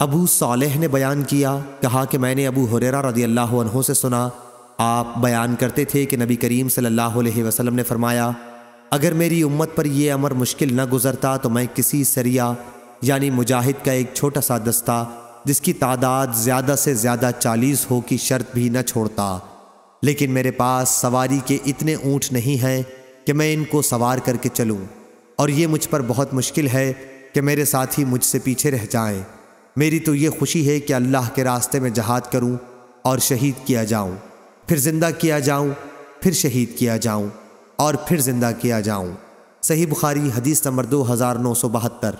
अबू सालेह ने बयान किया, कहा कि मैंने अबू हुरेरा रदी अल्लाह से सुना आप बयान करते थे कि नबी करीम सल्लल्लाहु अलैहि वसल्लम ने फरमाया, अगर मेरी उम्मत पर यह अमर मुश्किल न गुजरता तो मैं किसी सरिया, यानी मुजाहिद का एक छोटा सा दस्ता, जिसकी तादाद ज़्यादा से ज़्यादा चालीस हो की शर्त भी न छोड़ता लेकिन मेरे पास सवारी के इतने ऊँट नहीं हैं कि मैं इनको सवार करके चलूँ, और ये मुझ पर बहुत मुश्किल है कि मेरे साथी मुझसे पीछे रह जाएँ। मेरी तो ये खुशी है कि अल्लाह के रास्ते में जहाद करूँ और शहीद किया जाऊँ, फिर ज़िंदा किया जाऊँ, फिर शहीद किया जाऊँ और फिर ज़िंदा किया जाऊँ। सही बुखारी हदीस नंबर दो हज़ार नौ सौ बहत्तर